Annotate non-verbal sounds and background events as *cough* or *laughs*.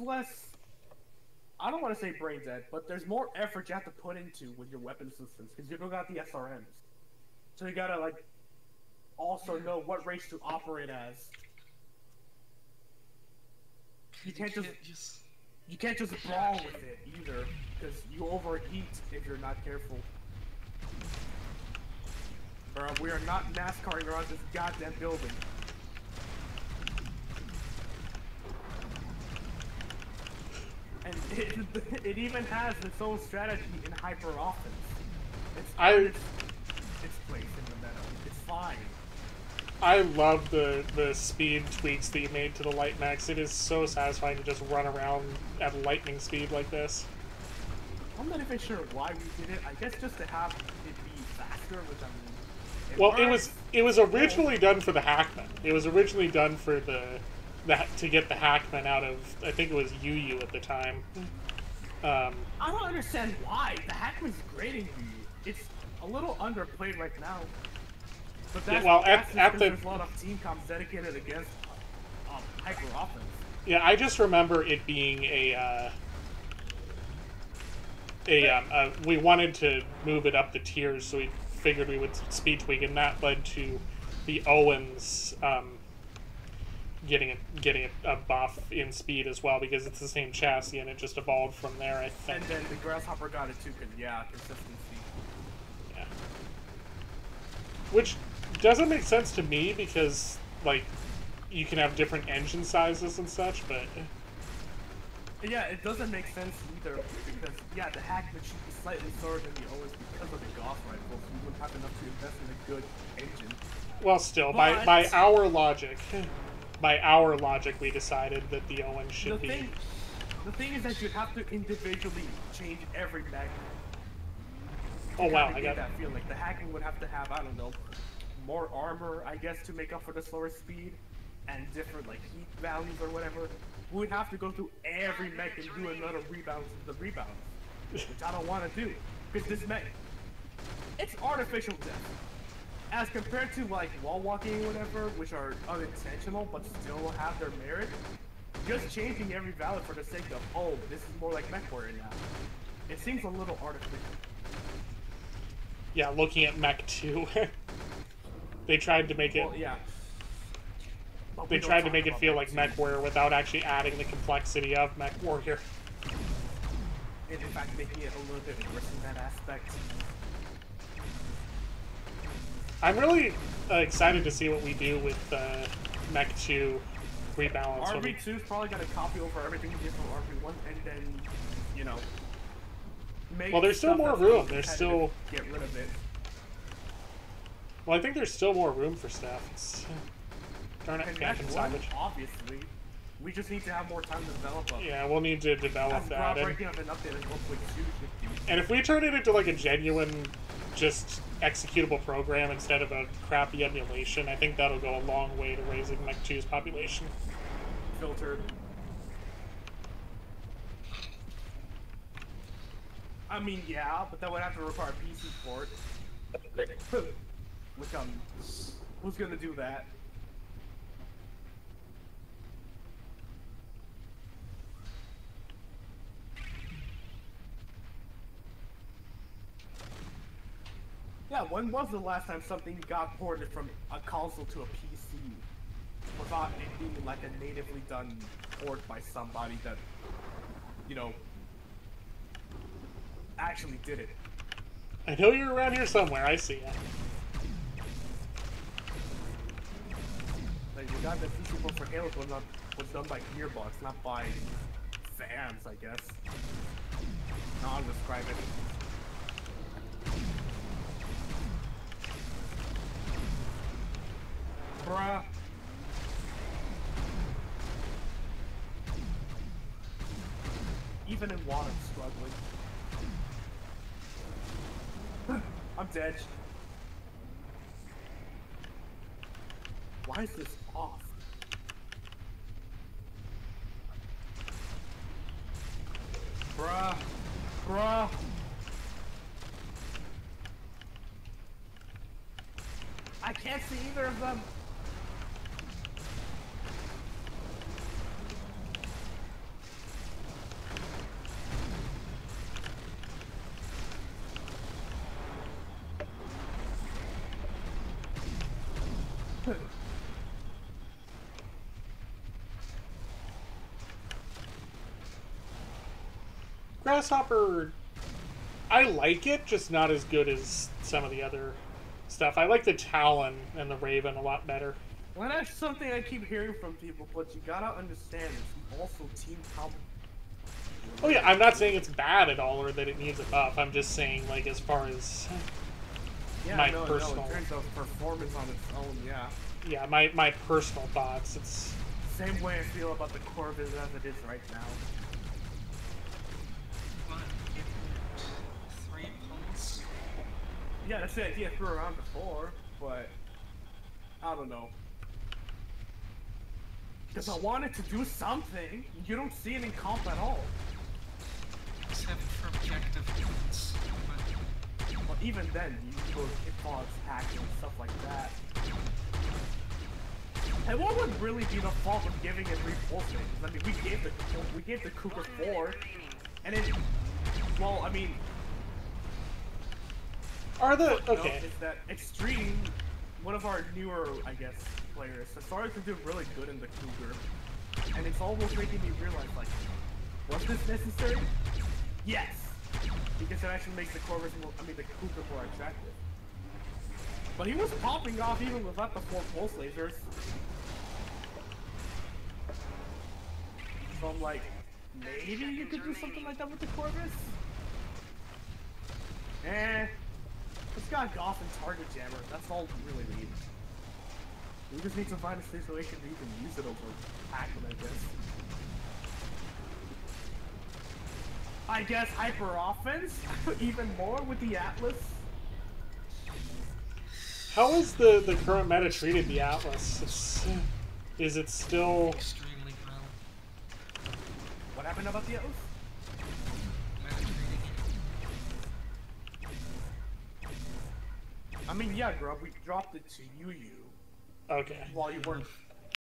less. I don't want to say brain dead, but there's more effort you have to put into with your weapon systems because you don't got the SRMs. So you gotta like also know what race to operate as. You can't just just. you can't just brawl with it either because you overheat if you're not careful. Bro, we are not NASCARing around this goddamn building. And it, *laughs* it even has its own strategy in hyper offense. It's I- its, its place in the meta. It's fine. I love the the speed tweaks that you made to the light mechs. It is so satisfying to just run around at lightning speed like this. I'm not even sure why we did it. I guess just to have it be faster, which I mean. Well, it was it was originally done for the hackman. It was originally done for the that to get the hackman out of I think it was Yu Yu at the time. Um, I don't understand why. The Hackman's great in Yu. It's a little underplayed right now. But that's, well, at- that's at the- there's a lot of team comps dedicated against um, hyper offense. yeah, I just remember it being a uh, a, um, uh we wanted to move it up the tiers, so we figured we would speed tweak, and that led to the Owens um, getting a, getting a, a buff in speed as well because it's the same chassis and it just evolved from there. I think. And then the Grasshopper got it too, 'cause, yeah, consistency. Yeah. Which doesn't make sense to me because like you can have different engine sizes and such, but Yeah, it doesn't make sense either because yeah, the Hackman should be slightly slower than the Owens because of the Gauss rifle, so you wouldn't have enough to invest in a good engine. well, still by by our logic, by our logic, we decided that the Owen The should be. thing, the thing is that you have to individually change every mech. Oh wow, I get got that feeling. like the hacking would have to have I don't know more armor I guess to make up for the slower speed and different like heat values or whatever. We would have to go through every mech and do another rebounds of the rebounds, which I don't want to do because this mech it's artificial death as compared to like wall walking or whatever, which are unintentional but still have their merit. Just changing every value for the sake of oh this is more like MechWarrior now. It seems a little artificial. yeah. Looking at Mech Two, *laughs* they tried to make it. Well, yeah. But They tried to make it feel like too. Mech Warrior without actually adding the complexity of Mech Warrior. And in fact, making it a little bit worse in that aspect. I'm really uh, excited to see what we do with uh, Mech 2 rebalance. when we- RV2 is probably gonna copy over everything we did from RV1 and then, you know. Make Well, there's still more room. There's still- Get rid of it. Well, I think there's still more room for stuff. It's... Darn it, Phantom Mech 1, Savage. obviously. We just need to have more time to develop them. Yeah, we'll need to develop As that. And, of an update as 1.2 should be. and if we turn it into like a genuine, just executable program instead of a crappy emulation, I think that'll go a long way to raising Mech 2's population. filtered. I mean, yeah, but that would have to require PC port. Which um, who's gonna do that? Yeah, when was the last time something got ported from a console to a PC without it being like a natively done port by somebody that, you know, actually did it? I know you're around here somewhere. I see ya. Like the guy that PC port for Halo was not was done by Gearbox, not by fans, I guess. No, I'll describe it. Bruh. Even in water, I'm struggling. *sighs* I'm dead. Why is this off? Bruh. Bruh. I can't see either of them. Grasshopper, I like it, just not as good as some of the other stuff. I like the Talon and the Raven a lot better. Well, that's something I keep hearing from people, but you gotta understand, it's also Team Talon. Oh yeah, I'm not saying it's bad at all or that it needs a buff. I'm just saying, like, as far as yeah, my no, personal- no, in terms of performance on its own, yeah. yeah, my my personal thoughts. It's Same way I feel about the Corvus as it is right now. But give it three pulse. Yeah, that's the idea. Threw around before, but I don't know. Because I wanted to do something. You don't see it in comp at all. Except for even then, you go hitbox hacking and stuff like that. And what would really be the fault of giving it things? I mean, we gave the we gave the Cougar four, and it. Well, I mean, are the okay. is that Extreme, one of our newer, I guess, players, has started to do really good in the Cougar, and it's almost making me realize, like, was this necessary? Yes, because it actually makes the Corvus more, I mean, the Cougar more attractive. But he was popping off even without the four pulse lasers. So I'm like, maybe you could do something like that with the Corvus? Eh. It's got Goth and Target Jammer. That's all we really need. We just need to find a situation where you can use it over Pac-Man, I guess. I guess hyper offense even more with the Atlas. How is the the current meta treated the Atlas? It's, is it still? extremely well. What happened about the Atlas? Meta I mean, yeah, Grub, we dropped it to you, you. Okay. while you weren't